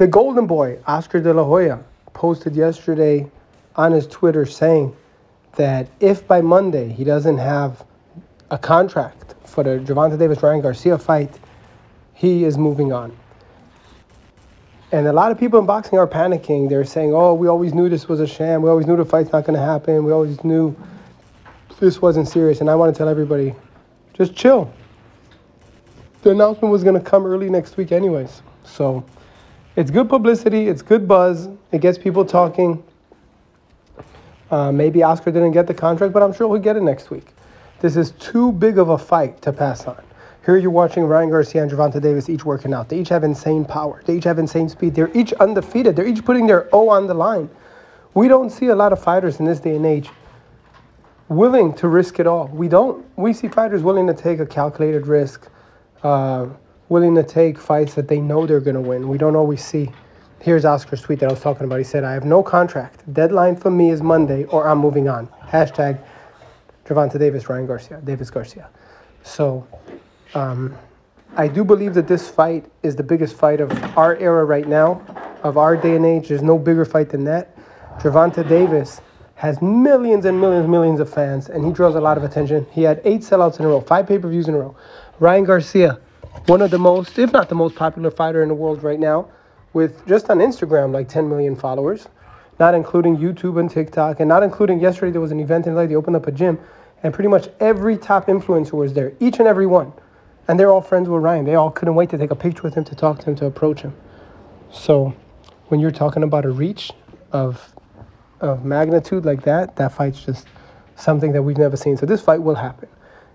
The Golden Boy, Oscar De La Hoya, posted yesterday on his Twitter saying that if by Monday he doesn't have a contract for the Gervonta Davis Ryan Garcia fight, he is moving on. And a lot of people in boxing are panicking. They're saying, oh, we always knew this was a sham. We always knew the fight's not going to happen. We always knew this wasn't serious. And I want to tell everybody just chill. The announcement was going to come early next week, anyways. So it's good publicity, it's good buzz, it gets people talking. Uh, maybe Oscar didn't get the contract, but I'm sure he'll get it next week. This is too big of a fight to pass on. Here you're watching Ryan Garcia and Gervonta Davis each working out. They each have insane power. They each have insane speed. They're each undefeated. They're each putting their O on the line. We don't see a lot of fighters in this day and age willing to risk it all. We don't. We see fighters willing to take a calculated risk, uh, willing to take fights that they know they're going to win. We don't always see. Here's Oscar's tweet that I was talking about. He said, I have no contract. Deadline for me is Monday or I'm moving on. Hashtag Gervonta Davis, Ryan Garcia, Davis Garcia. So um, I do believe that this fight is the biggest fight of our era right now, of our day and age. There's no bigger fight than that. Gervonta Davis has millions and millions and millions of fans, and he draws a lot of attention. He had eight sellouts in a row, five pay-per-views in a row. Ryan Garcia, one of the most, if not the most popular fighter in the world right now, with just on Instagram like 10 million followers, not including YouTube and TikTok, and not including yesterday there was an event in LA, they opened up a gym, and pretty much every top influencer was there, each and every one. And they're all friends with Ryan. They all couldn't wait to take a picture with him, to talk to him, to approach him. So when you're talking about a reach of of magnitude like that, that fight's just something that we've never seen. So this fight will happen.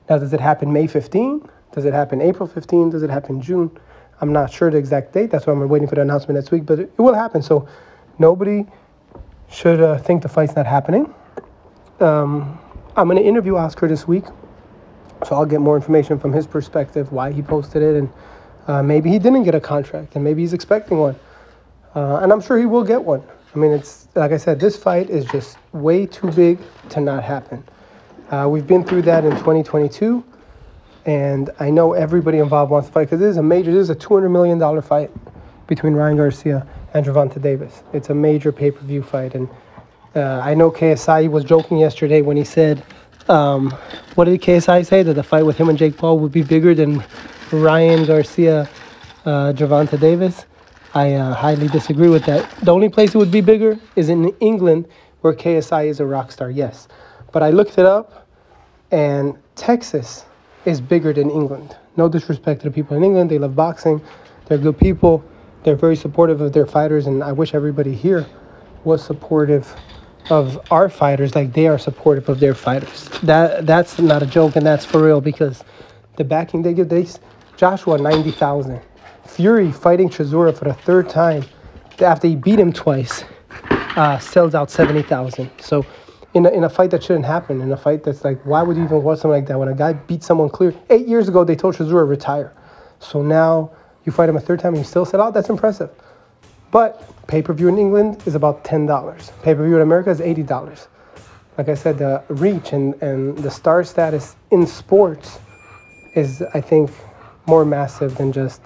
Now, does it happen May 15? Does it happen April 15? Does it happen June? I'm not sure the exact date. That's why I'm waiting for the announcement next week. But it, will happen. So nobody should uh, think the fight's not happening. Um, I'm going to interview Oscar this week. So I'll get more information from his perspective, why he posted it, and uh, maybe he didn't get a contract, and maybe he's expecting one. Uh, and I'm sure he will get one. I mean, it's like I said, this fight is just way too big to not happen. Uh, we've been through that in 2022, and I know everybody involved wants to fight because this is a major, this is a $200 million fight between Ryan Garcia and Gervonta Davis. It's a major pay per view fight. And uh, I know KSI was joking yesterday when he said, um, what did KSI say? That the fight with him and Jake Paul would be bigger than Ryan Garcia, uh, Gervonta Davis. I uh, highly disagree with that. The only place it would be bigger is in England, where KSI is a rock star, yes. But I looked it up, and Texas is bigger than England. No disrespect to the people in England, they love boxing, they're good people, they're very supportive of their fighters, and I wish everybody here was supportive of our fighters like they are supportive of their fighters. That that's not a joke, and that's for real because the backing they give, they Joshua ninety thousand. Fury fighting Chisora for the third time after he beat him twice uh, sells out 70,000. So in a, in a fight that shouldn't happen, in a fight that's like, why would you even watch something like that? When a guy beats someone clear, eight years ago they told Chisora retire. So now you fight him a third time and you still sell out, that's impressive. But pay-per-view in England is about $10. Pay-per-view in America is $80. Like I said, the reach and, and the star status in sports is, I think, more massive than just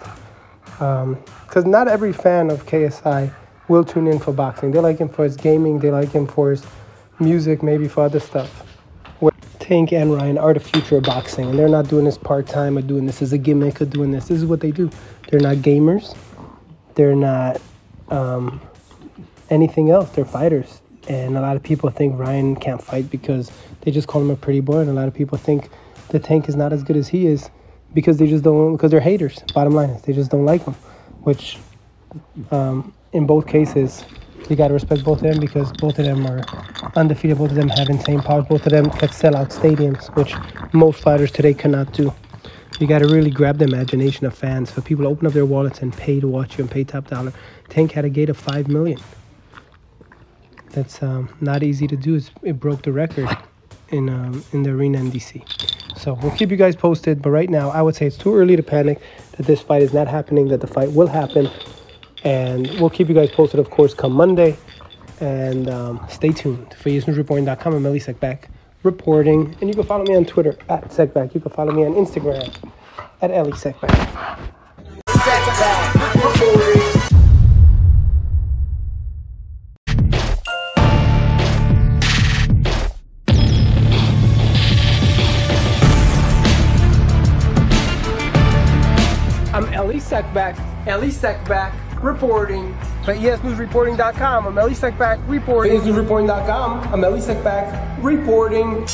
because um, not every fan of KSI will tune in for boxing. They like him for his gaming, they like him for his music, maybe for other stuff. Tank and Ryan are the future of boxing, and they're not doing this part time or doing this as a gimmick or doing this. This is what they do. They're not gamers, they're not um, anything else. They're fighters. And a lot of people think Ryan can't fight because they just call him a pretty boy, and a lot of people think the Tank is not as good as he is because they just don't because they're haters. Bottom line is they just don't like them, which um, in both cases you got to respect both of them because both of them are undefeated. Both of them have insane powers. Both of them can sell out stadiums, which most fighters today cannot do. You got to really grab the imagination of fans for people to open up their wallets and pay to watch you and pay top dollar. Tank had a gate of five million. That's um, not easy to do. It's, it broke the record in um, in the arena in DC. So we'll keep you guys posted. But right now, I would say it's too early to panic that this fight is not happening, that the fight will happen. And we'll keep you guys posted, of course, come Monday. And um, stay tuned for ESNewsReporting.com. I'm Elie Seckbach reporting. And you can follow me on Twitter at Seckbach. You can follow me on Instagram at Elie Seckbach. I'm Elie Seckbach. Elie Seckbach reporting. For ESNewsReporting.com, I'm Elie Seckbach reporting. ESNewsReporting.com, I'm Elie Seckbach reporting.